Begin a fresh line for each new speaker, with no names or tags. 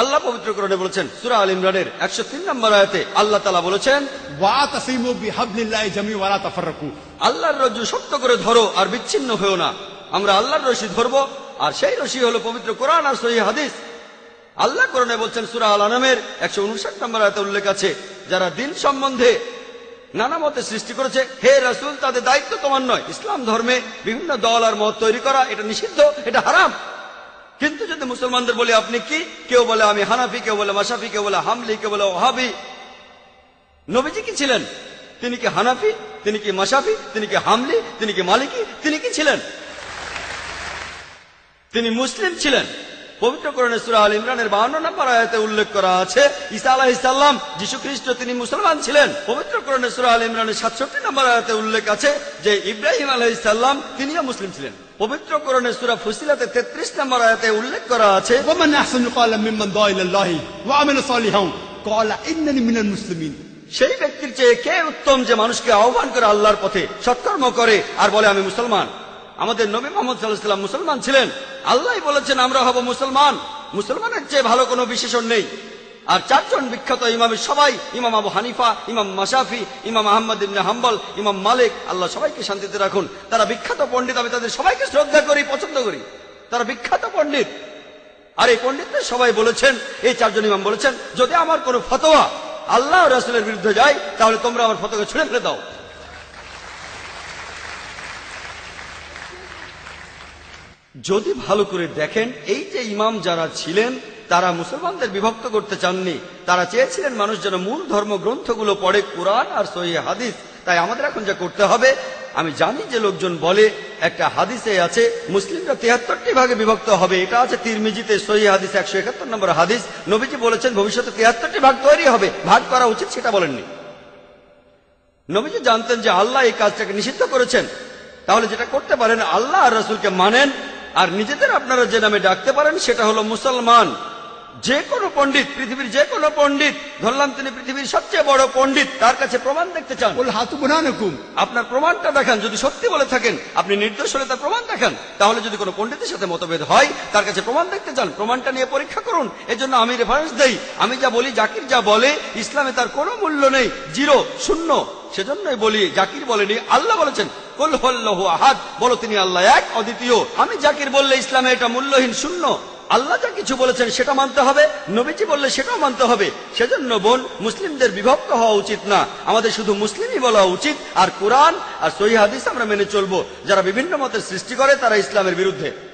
আল্লাহ পবিত্র করণে বলেছেন সুরা আল ইমরানের একশো তিন নম্বর আয়তে আল্লাহ তালা বলেছেন আল্লাহর রজ্জু শক্ত করে ধরো আর বিচ্ছিন্ন হয়েও না। আমরা আল্লাহর রশি ধরবো আর সেই রশি হল পবিত্র কোরআন আর সহি হাদিস। আল্লাহ কোরআনে বলছেন সুরা আল আনামের একশো উনষাট নম্বর আয়তে উল্লেখ আছে যারা দিন সম্বন্ধে নানা মতে সৃষ্টি করেছে হে রাসুল তাদের দায়িত্ব তোমার নয়। ইসলাম ধর্মে বিভিন্ন দল আর মত তৈরি করা এটা নিষিদ্ধ এটা হারাম। কিন্তু যদি মুসলমানদের বলি, আপনি কি? কেউ বলে, আমি হানাফি। কেউ বলে মাসাফি কেউ বলে, হামলি। কেউ বলে, ওহাবি। নবীজি কি ছিলেন? তিনি কি হানাফি? তিনি কি মাসাফি তিনি কি হামলি? তিনি কি মালিকি? তিনি কি ছিলেন? তিনি মুসলিম ছিলেন। পবিত্র করণে সুরা আল ইমরানের বাহান্ন নম্বর আয়াতে উল্লেখ করা আছে ঈসা আলাহ ইসাল্লাম যীশু খ্রিস্ট তিনি মুসলমান ছিলেন পবিত্র করণে সুরা আল ইমরানের সাতষট্টি নম্বর আয়াতে উল্লেখ আছে যে ইব্রাহিম আলাহ ইসাল্লাম তিনিও মুসলিম ছিলেন পবিত্র করণে সুরা ফুসিলাতে তেত্রিশ নম্বর আয়াতে উল্লেখ করা আছে
ومن احسن قال ممن دعا الى الله وعمل صالحا قال انني من المسلمين
সেই ব্যক্তির চেয়ে কে উত্তম যে মানুষকে আহ্বান করে আল্লাহর পথে সৎকর্ম করে আর বলে আমি মুসলমান আমাদের নবী মোহাম্মদ সাল্লাহাম মুসলমান ছিলেন আল্লাহ বলেছেন, আমরা হব মুসলমান। মুসলমানের চেয়ে ভালো কোনো বিশেষণ নেই। আর চারজন বিখ্যাত ইমামের সবাই, ইমাম আবু হানিফা, ইমাম মাসাফি ইমাম আহমদ ইবনে হাম্বল, ইমাম মালিক, আল্লাহ সবাইকে শান্তিতে রাখুন। তারা বিখ্যাত পণ্ডিত, আমি তাদের সবাইকে শ্রদ্ধা করি, পছন্দ করি। তারা বিখ্যাত পণ্ডিত। আর এই পণ্ডিতদের সবাই বলেছেন, এই চারজন ইমাম বলেছেন, যদি আমার কোনো ফতোয়া আল্লাহ রাসুলের বিরুদ্ধে যায়, তাহলে তোমরা আমার ফতোয়া ছুঁড়ে ফেলে দাও। যদি ভালো করে দেখেন, এই যে ইমাম যারা ছিলেন, তারা মুসলমানদের বিভক্ত করতে চাননি। তারা চেয়েছিলেন মানুষ যেন মূল ধর্মগ্রন্থগুলো পড়ে, কোরআন আর সহি হাদিস। তাই আমাদের এখন যা করতে হবে, আমি জানি যে লোকজন বলে, একটা হাদিসে আছে, মুসলিমরা তিয়াত্তরটি ভাগে বিভক্ত হবে। এটা আছে তিরমিজিতে সহি হাদিস একশো একাত্তর নম্বর হাদিস। নবীজি বলেছেন, ভবিষ্যতে তিয়াত্তরটি ভাগ তৈরি হবে। ভাগ করা উচিত, সেটা বলেননি। নবীজি জানতেন যে আল্লাহ এই কাজটাকে নিষিদ্ধ করেছেন। তাহলে যেটা করতে পারেন, আল্লাহ আর রসুলকে মানেন আর নিজেদের আপনারা যে নামে ডাকতে পারেন সেটা হলো মুসলমান। যে কোনো পণ্ডিত পৃথিবীর যে কোনো পণ্ডিত ধরলাম তিনি পৃথিবীর সবচেয়ে বড় পণ্ডিত তার কাছে প্রমাণ দেখতে চান। আপনার প্রমাণটা দেখান যদি সত্যি বলে থাকেন আপনি নির্দোষ হলে তার প্রমাণ দেখান। তাহলে যদি কোনো পণ্ডিতের সাথে মতভেদ হয় তার কাছে প্রমাণ দেখতে চান প্রমাণটা নিয়ে পরীক্ষা করুন। এজন্য আমি রেফারেন্স দেই। আমি যা বলি জাকির যা বলে ইসলামে তার কোনো মূল্য নেই। জিরো শূন্য। সেজন্যই বলি জাকির বলেনি আল্লাহ বলেছেন কুল হল্লহু আহাদ। বলো তিনি আল্লাহ এক, অদ্বিতীয়। আমি জাকির বললে ইসলামে এটা মূল্যহীন শূন্য। আল্লাহ যা কিছু বলেছেন সেটা মানতে হবে, নবীজি বললে সেটাও মানতে হবে। সেজন্য বোন, মুসলিমদের বিভক্ত হওয়া উচিত না। আমাদের শুধু মুসলিমই বলা উচিত। আর কোরআন আর সহি হাদিস আমরা মেনে চলবো। যারা বিভিন্ন মতের সৃষ্টি করে তারা ইসলামের বিরুদ্ধে।